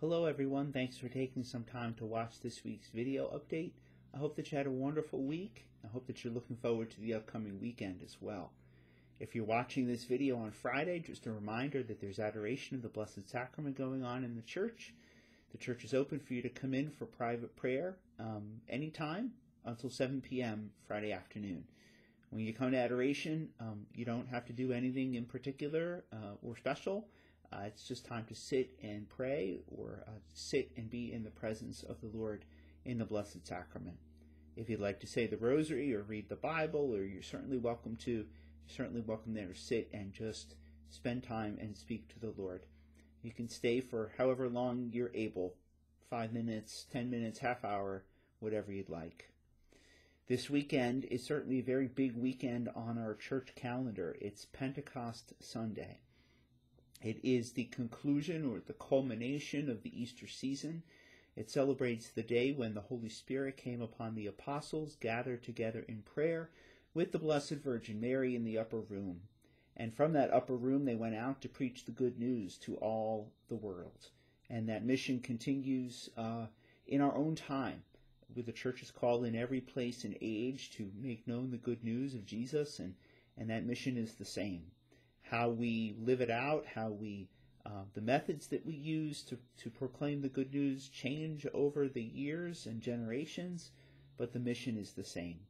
Hello everyone, thanks for taking some time to watch this week's video update. I hope that you had a wonderful week. I hope that you're looking forward to the upcoming weekend as well. If you're watching this video on Friday, just a reminder that there's adoration of the Blessed Sacrament going on in the church. The church is open for you to come in for private prayer um, anytime until 7 p.m. Friday afternoon. When you come to adoration, um, you don't have to do anything in particular uh, or special. Uh, it's just time to sit and pray or uh, sit and be in the presence of the Lord in the Blessed Sacrament. If you'd like to say the Rosary or read the Bible, or you're certainly welcome to, you're certainly welcome there to sit and just spend time and speak to the Lord. You can stay for however long you're able five minutes, ten minutes, half hour, whatever you'd like. This weekend is certainly a very big weekend on our church calendar. It's Pentecost Sunday. It is the conclusion or the culmination of the Easter season. It celebrates the day when the Holy Spirit came upon the apostles gathered together in prayer with the Blessed Virgin Mary in the upper room. And from that upper room, they went out to preach the good news to all the world. And that mission continues uh, in our own time with the church's call in every place and age to make known the good news of Jesus, and, and that mission is the same. How we live it out, how we uh, the methods that we use to, to proclaim the good news change over the years and generations, but the mission is the same.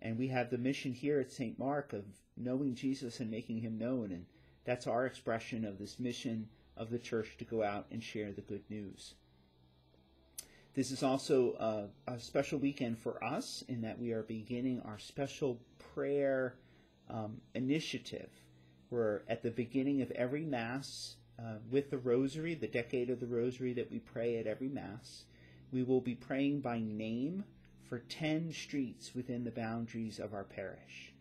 And we have the mission here at St. Mark of knowing Jesus and making him known, and that's our expression of this mission of the church to go out and share the good news. This is also a, a, special weekend for us in that we are beginning our special prayer um, initiative. We're at the beginning of every Mass uh, with the Rosary, the decade of the Rosary that we pray at every Mass. We will be praying by name for 10 streets within the boundaries of our parish.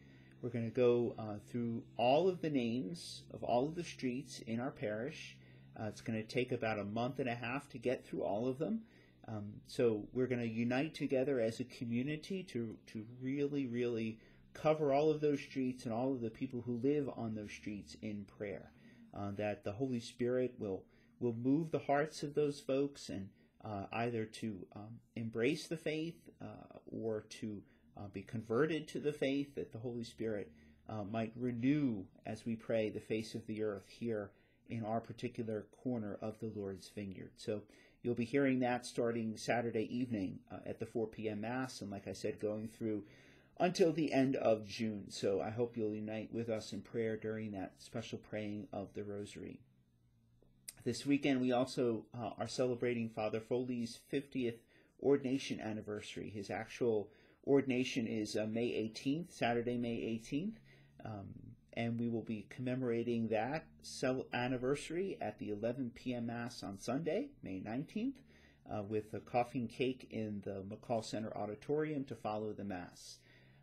We're going to go uh, through all of the names of all of the streets in our parish. Uh, it's going to take about a month and a half to get through all of them. Um, so we're going to unite together as a community to, to really, really cover all of those streets and all of the people who live on those streets in prayer. Uh, that the Holy Spirit will will move the hearts of those folks and uh, either to um, embrace the faith uh, or to uh, be converted to the faith. That the Holy Spirit uh, might renew as we pray the face of the earth here in our particular corner of the Lord's vineyard. So You'll be hearing that starting Saturday evening uh, at the 4 p.m. Mass, and like I said, going through until the end of June. So I hope you'll unite with us in prayer during that special praying of the Rosary. This weekend, we also uh, are celebrating Father Foley's 50th ordination anniversary. His actual ordination is uh, May 18th, Saturday, May 18th. Um, and we will be commemorating that anniversary at the 11 p.m. Mass on Sunday, May 19th, uh, with a coffee and cake in the McCall Center Auditorium to follow the Mass.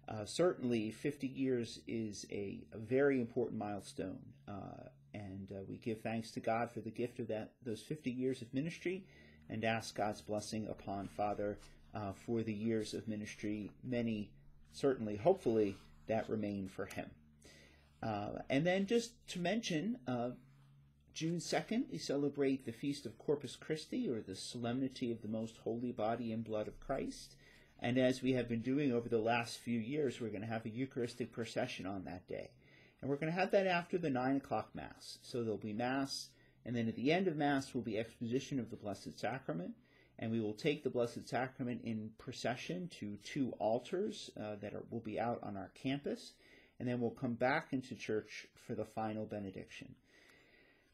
Uh, certainly, 50 years is a, a very important milestone, uh, and uh, we give thanks to God for the gift of that those 50 years of ministry, and ask God's blessing upon Father uh, for the years of ministry, many certainly, hopefully, that remain for him. Uh, and then just to mention, uh, June 2nd, we celebrate the Feast of Corpus Christi, or the Solemnity of the Most Holy Body and Blood of Christ. And as we have been doing over the last few years, we're going to have a Eucharistic procession on that day. And we're going to have that after the 9 o'clock Mass. So there'll be Mass, and then at the end of Mass will be exposition of the Blessed Sacrament. And we will take the Blessed Sacrament in procession to two altars uh, that are, will be out on our campus and then we'll come back into church for the final benediction.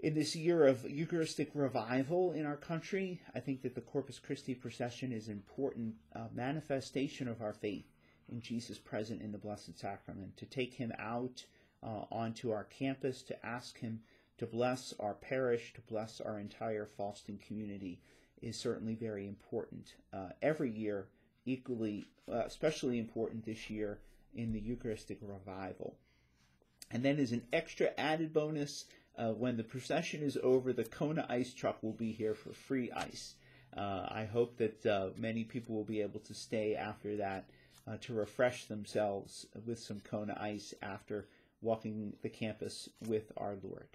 In this year of Eucharistic revival in our country, I think that the Corpus Christi procession is an important uh, manifestation of our faith in Jesus present in the Blessed Sacrament. To take him out uh, onto our campus, to ask him to bless our parish, to bless our entire Fallston community is certainly very important. Uh, every year, equally, uh, especially important this year, in the Eucharistic revival. And then as an extra added bonus, uh, when the procession is over, the Kona ice truck will be here for free ice. Uh, I hope that uh, many people will be able to stay after that uh, to refresh themselves with some Kona ice after walking the campus with our Lord.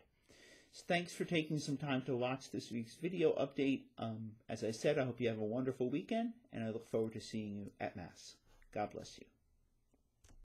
So thanks for taking some time to watch this week's video update. Um, as I said, I hope you have a wonderful weekend, and I look forward to seeing you at Mass. God bless you.